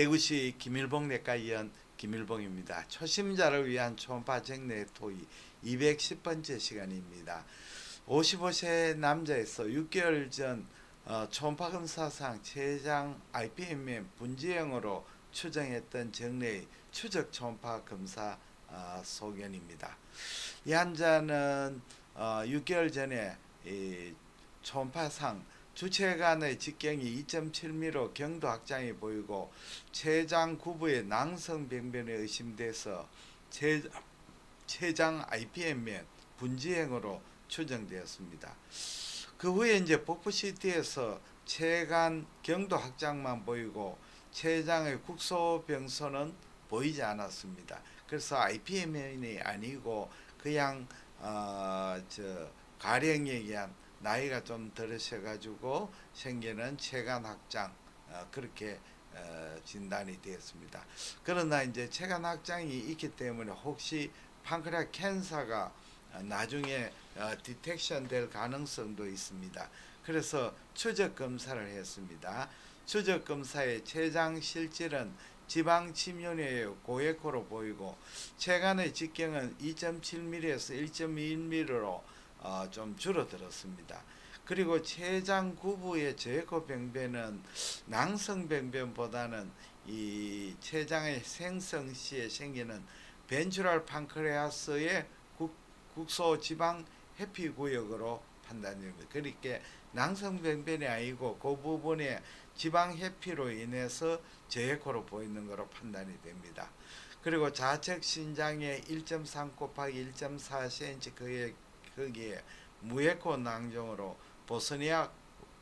대구시 김일봉 내과 의원 김일봉입니다. 초심자를 위한 초음파 정례 토의 210번째 시간입니다. 55세 남자에서 6개월 전 어, 초음파 검사상 췌장 IPMM 분지형으로 추정했던 정례의 추적 초음파 검사 어, 소견입니다. 이 환자는 어, 6개월 전에 이 초음파상 주체 간의 직경이 2.7mm 경도 확장이 보이고 췌장 구부의 낭성 병변에 의심돼서 체, 췌장 IPM면 분지행으로 추정되었습니다. 그 후에 이제 복부 CT에서 체간 경도 확장만 보이고 췌장의 국소 병소는 보이지 않았습니다. 그래서 IPM이 아니고 그냥 어 저 가령에 의한 나이가 좀 들으셔가지고 생기는 체간 확장 어, 그렇게 어, 진단이 되었습니다. 그러나 이제 체간 확장이 있기 때문에 혹시 판크레아 캔서가 어, 나중에 어, 디텍션 될 가능성도 있습니다. 그래서 추적 검사를 했습니다. 추적 검사의 췌장 실질은 지방 침륜의 고액호로 보이고 체간의 직경은 2.7mm에서 1.1mm로 어, 좀 줄어들었습니다. 그리고 췌장 구부의 저에코 병변은 낭성 병변보다는 이 췌장의 생성 시에 생기는 벤츄랄 판크레아스의 국, 국소 지방 해피 구역으로 판단됩니다. 그러니까 낭성 병변이 아니고 그 부분에 지방 해피로 인해서 저에코로 보이는 것으로 판단이 됩니다. 그리고 좌측 신장의 1.3 곱하기 1.4cm 그의 거기에 무에코 낭종으로 보스니아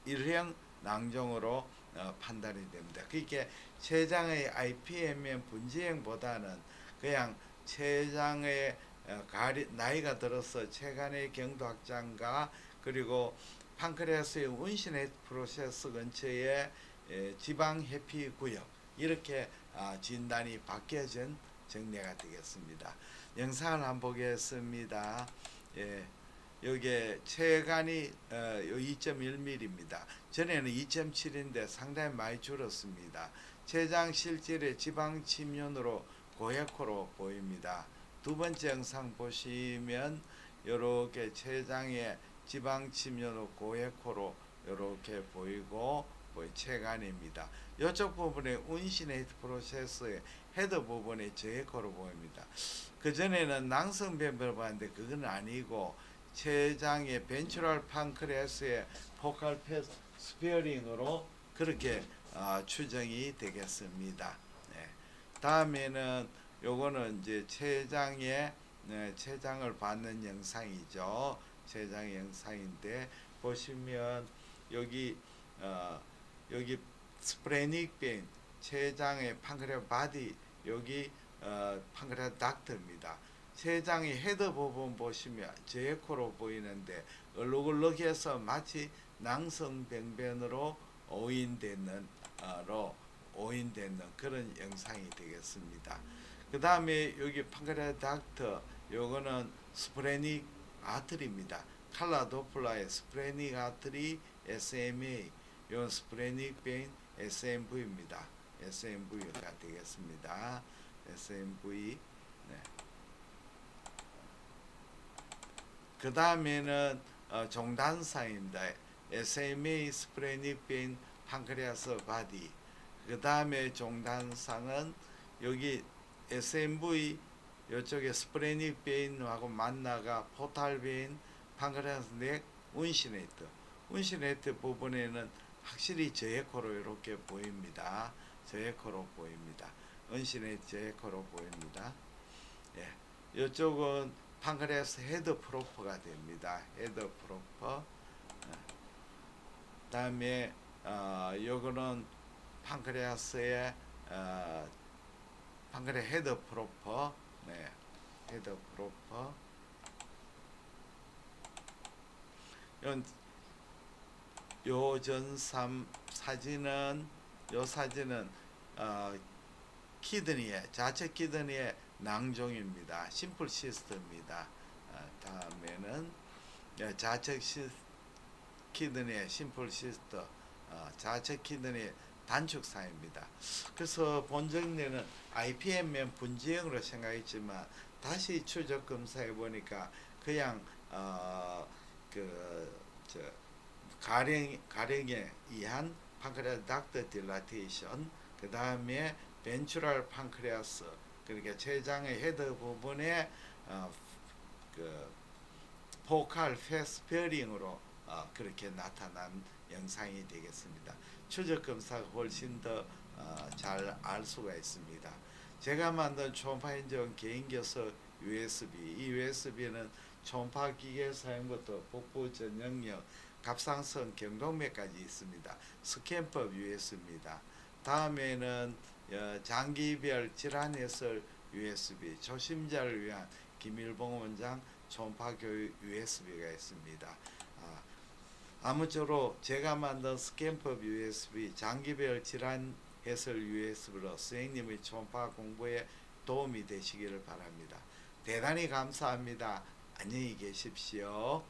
일형 낭종으로 어, 판단이 됩니다. 그러니까 췌장의 IPMM 분지행보다는 그냥 췌장의 어, 가리, 나이가 들어서 체간의 경도 확장과 그리고 판크레아스의 운신의 프로세스 근처에 에, 지방 해피 구역 이렇게 아, 진단이 바뀌어진 정례가 되겠습니다. 영상을 한번 보겠습니다. 예. 여기에 체간이 어, 2.1mm입니다. 전에는 2.7인데 상당히 많이 줄었습니다. 췌장 실질의 지방 침륜으로 고액호로 보입니다. 두 번째 영상 보시면 이렇게 췌장의 지방 침륜으로 고액호로 이렇게 보이고 체간입니다. 이쪽 부분에 운신의 프로세스의 헤드 부분에 저액호로 보입니다. 그 전에는 낭성변별을 봤는데 그건 아니고 췌장의 벤츄럴 판크레스의 포칼 스피어링으로 그렇게 어, 추정이 되겠습니다. 네. 다음에는 요거는 이제 췌장의 네, 췌장을 봤는 영상이죠. 췌장 영상인데 보시면 여기 어, 여기 splenic vein 췌장의 pancreas body 여기 어, pancreatic duct입니다. 췌장의 head 부분 보시면 저에코로 보이는데 얼룩얼룩해서 마치 낭성병변으로 오인되는 어로 오인되는 그런 영상이 되겠습니다. 그 다음에 여기 pancreatic duct 요거는 splenic artery입니다. 칼라 도플라의 스프레닉 아트리 SMA 요 splenic vein SMV입니다. SMV가 되겠습니다. SMV 네. 그 다음에는 어, 종단상입니다. SMA splenic vein pancreas body 그 다음에 종단상은 여기 SMV 이쪽에 splenic vein하고 만나가 portal vein pancreas neck uncinate uncinate 부분에는 확실히 저에코로 이렇게 보입니다. 저에코로 보입니다. uncinate 저에코로 보입니다. 예, 이쪽은 pancreas head proper가 됩니다. head proper. 예. 다음에 어, 요거는 pancreas의 어, pancreas head proper. 네, head proper. 이건 요전삼 사진은 요 사진은 어, kidney의 좌측 kidney의 낭종입니다. simple cyst입니다. 어, 다음에는 예, 좌측 시, kidney의 simple cyst 어, 좌측 kidney 단축상입니다. 그래서 본 증례는 IPMN 분지형으로 생각했지만 다시 추적 검사해 보니까 그냥 어 그저 가령 가령에 의한 pancreas duct dilatation 그 다음에 ventral pancreas 그러니까 췌장의 head 부분에 어 그 포칼 페스페링으로 어, 그렇게 나타난 영상이 되겠습니다. 추적 검사가 훨씬 더 잘알 수가 있습니다. 제가 만든 초음파 인증 개인 교습 USB 이 USB는 초음파 기계 사용부터 복부 전 영역 갑상선 경동맥까지 있습니다. 스캔법 USB입니다. 다음에는 어, 장기별 질환 해설 USB 초심자를 위한 김일봉 원장 초음파 교육 USB가 있습니다. 아, 아무쪼록 제가 만든 스캔법 USB 장기별 질환 해설 USB로 선생님의 초음파 공부에 도움이 되시기를 바랍니다. 대단히 감사합니다. 안녕히 계십시오.